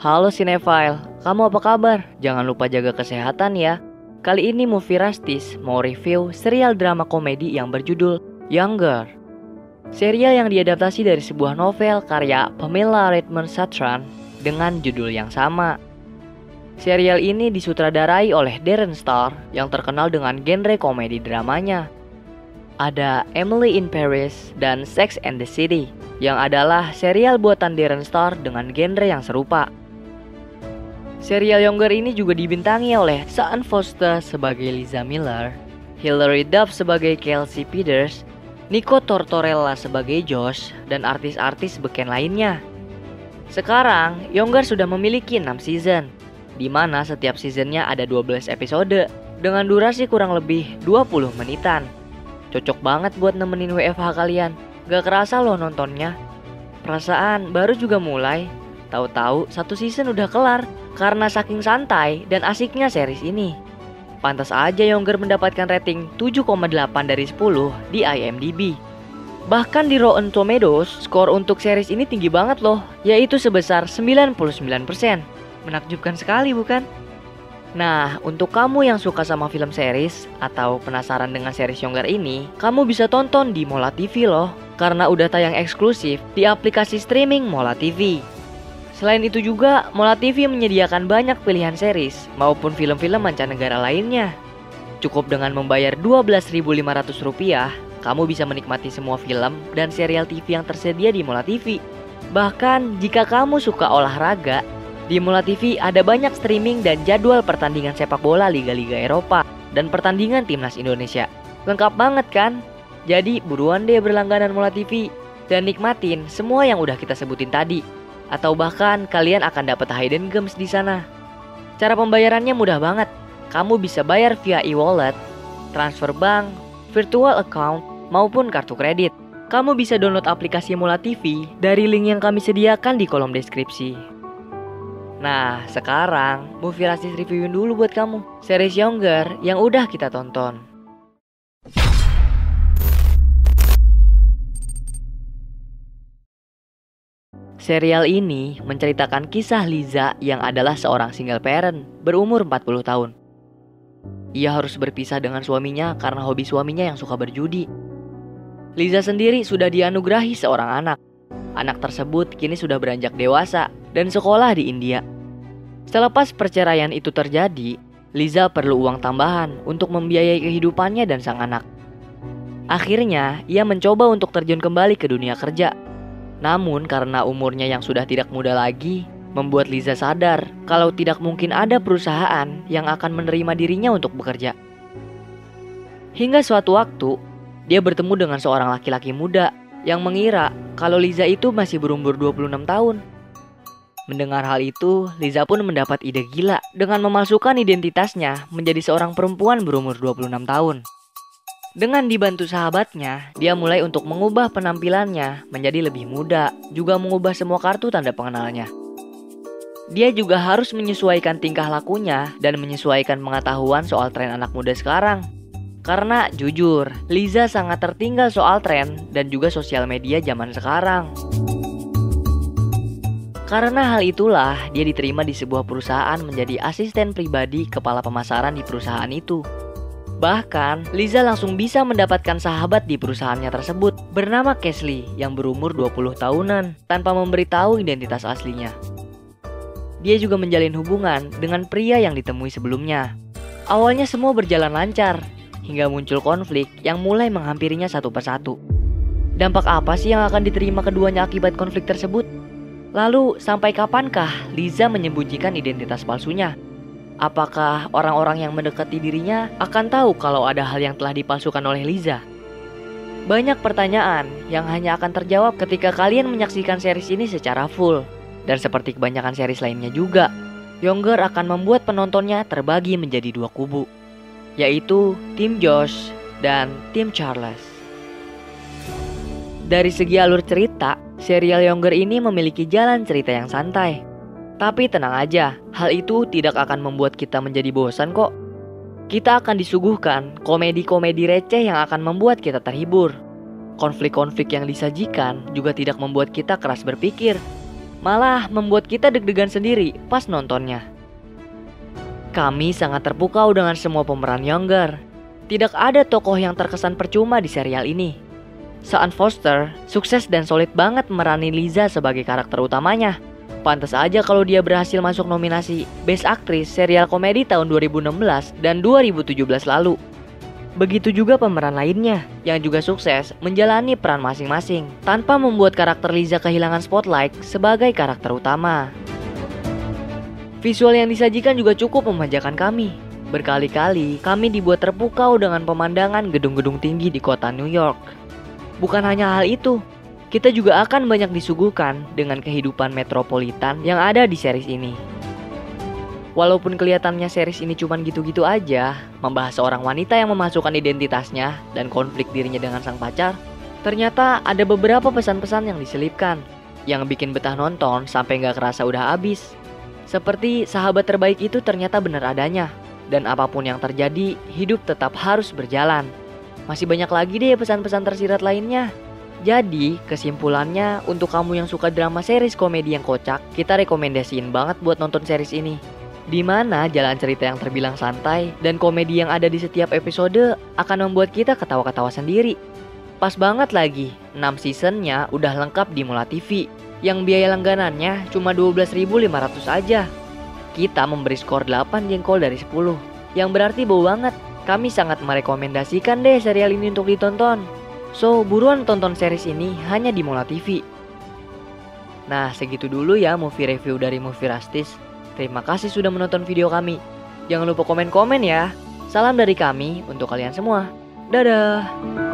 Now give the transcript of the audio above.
Halo Cinefile, kamu apa kabar? Jangan lupa jaga kesehatan ya. Kali ini Movie Rastis mau review serial drama komedi yang berjudul Younger. Serial yang diadaptasi dari sebuah novel karya Pamela Redmond Satran dengan judul yang sama. Serial ini disutradarai oleh Darren Star yang terkenal dengan genre komedi dramanya. Ada Emily in Paris dan Sex and the City yang adalah serial buatan Darren Star dengan genre yang serupa. Serial Younger ini juga dibintangi oleh Sean Foster sebagai Liza Miller, Hilary Duff sebagai Kelsey Peters, Nico Tortorella sebagai Josh, dan artis-artis beken lainnya. Sekarang, Younger sudah memiliki 6 season, di mana setiap seasonnya ada 12 episode dengan durasi kurang lebih 20 menitan. Cocok banget buat nemenin WFH kalian. Gak kerasa loh nontonnya. Perasaan baru juga mulai, tahu-tahu satu season udah kelar karena saking santai dan asiknya series ini. Pantas aja Younger mendapatkan rating 7,8 dari 10 di IMDb. Bahkan di Rotten Tomatoes, skor untuk series ini tinggi banget loh, yaitu sebesar 99%. Menakjubkan sekali bukan? Nah, untuk kamu yang suka sama film series atau penasaran dengan series Younger ini, kamu bisa tonton di Mola TV loh, karena udah tayang eksklusif di aplikasi streaming Mola TV. Selain itu juga, Mola TV menyediakan banyak pilihan series maupun film-film mancanegara lainnya. Cukup dengan membayar Rp12.500, kamu bisa menikmati semua film dan serial TV yang tersedia di Mola TV. Bahkan jika kamu suka olahraga, di Mola TV ada banyak streaming dan jadwal pertandingan sepak bola Liga-Liga Eropa dan pertandingan timnas Indonesia. Lengkap banget kan? Jadi buruan deh berlangganan Mola TV dan nikmatin semua yang udah kita sebutin tadi atau bahkan kalian akan dapat hidden gems di sana. Cara pembayarannya mudah banget. Kamu bisa bayar via e-wallet, transfer bank, virtual account, maupun kartu kredit. Kamu bisa download aplikasi Mula TV dari link yang kami sediakan di kolom deskripsi. Nah, sekarang Movie Rasis reviewin dulu buat kamu series Younger yang udah kita tonton. Serial ini menceritakan kisah Liza yang adalah seorang single parent berumur 40 tahun. Ia harus berpisah dengan suaminya karena hobi suaminya yang suka berjudi. Liza sendiri sudah dianugerahi seorang anak. Anak tersebut kini sudah beranjak dewasa dan sekolah di India. Selepas perceraian itu terjadi, Liza perlu uang tambahan untuk membiayai kehidupannya dan sang anak. Akhirnya, ia mencoba untuk terjun kembali ke dunia kerja namun karena umurnya yang sudah tidak muda lagi, membuat Liza sadar kalau tidak mungkin ada perusahaan yang akan menerima dirinya untuk bekerja. Hingga suatu waktu, dia bertemu dengan seorang laki-laki muda yang mengira kalau Liza itu masih berumur 26 tahun. Mendengar hal itu, Liza pun mendapat ide gila dengan memasukkan identitasnya menjadi seorang perempuan berumur 26 tahun. Dengan dibantu sahabatnya, dia mulai untuk mengubah penampilannya menjadi lebih muda, juga mengubah semua kartu tanda pengenalnya. Dia juga harus menyesuaikan tingkah lakunya dan menyesuaikan pengetahuan soal tren anak muda sekarang. Karena jujur, Liza sangat tertinggal soal tren dan juga sosial media zaman sekarang. Karena hal itulah, dia diterima di sebuah perusahaan menjadi asisten pribadi kepala pemasaran di perusahaan itu. Bahkan, Liza langsung bisa mendapatkan sahabat di perusahaannya tersebut bernama Kesley yang berumur 20 tahunan tanpa memberitahu identitas aslinya. Dia juga menjalin hubungan dengan pria yang ditemui sebelumnya. Awalnya semua berjalan lancar, hingga muncul konflik yang mulai menghampirinya satu persatu. Dampak apa sih yang akan diterima keduanya akibat konflik tersebut? Lalu, sampai kapankah Liza menyembunyikan identitas palsunya? Apakah orang-orang yang mendekati dirinya akan tahu kalau ada hal yang telah dipalsukan oleh Liza? Banyak pertanyaan yang hanya akan terjawab ketika kalian menyaksikan series ini secara full. Dan seperti kebanyakan series lainnya juga, Younger akan membuat penontonnya terbagi menjadi dua kubu, yaitu tim Josh dan tim Charles. Dari segi alur cerita, serial Younger ini memiliki jalan cerita yang santai, tapi tenang aja, hal itu tidak akan membuat kita menjadi bosan kok. Kita akan disuguhkan komedi-komedi receh yang akan membuat kita terhibur. Konflik-konflik yang disajikan juga tidak membuat kita keras berpikir. malah membuat kita deg-degan sendiri pas nontonnya. Kami sangat terpukau dengan semua pemeran Younger. Tidak ada tokoh yang terkesan percuma di serial ini. Sean Foster sukses dan solid banget merani Liza sebagai karakter utamanya. Pantas aja kalau dia berhasil masuk nominasi Best Actress serial komedi tahun 2016 dan 2017 lalu. Begitu juga pemeran lainnya yang juga sukses menjalani peran masing-masing tanpa membuat karakter Liza kehilangan spotlight sebagai karakter utama. Visual yang disajikan juga cukup memanjakan kami. Berkali-kali kami dibuat terpukau dengan pemandangan gedung-gedung tinggi di kota New York. Bukan hanya hal itu, kita juga akan banyak disuguhkan dengan kehidupan metropolitan yang ada di series ini. Walaupun kelihatannya series ini cuma gitu-gitu aja, membahas seorang wanita yang memasukkan identitasnya dan konflik dirinya dengan sang pacar, ternyata ada beberapa pesan-pesan yang diselipkan yang bikin betah nonton sampai nggak kerasa udah habis. Seperti sahabat terbaik itu ternyata benar adanya, dan apa pun yang terjadi, hidup tetap harus berjalan. Masih banyak lagi deh pesan-pesan tersirat lainnya. Jadi, kesimpulannya untuk kamu yang suka drama series komedi yang kocak, kita rekomendasiin banget buat nonton series ini di mana jalan cerita yang terbilang santai dan komedi yang ada di setiap episode akan membuat kita ketawa-ketawa sendiri. Pas banget lagi, 6 seasonnya udah lengkap di Mola TV, yang biaya langganannya cuma 12.500 aja. Kita memberi skor 8 jengkol dari 10, yang berarti bau banget. Kami sangat merekomendasikan deh serial ini untuk ditonton. So, buruan tonton series ini hanya di Mola TV. Nah, segitu dulu ya movie review dari Movie Rastis. Terima kasih sudah menonton video kami. Jangan lupa komen-komen ya. Salam dari kami untuk kalian semua. Dadah.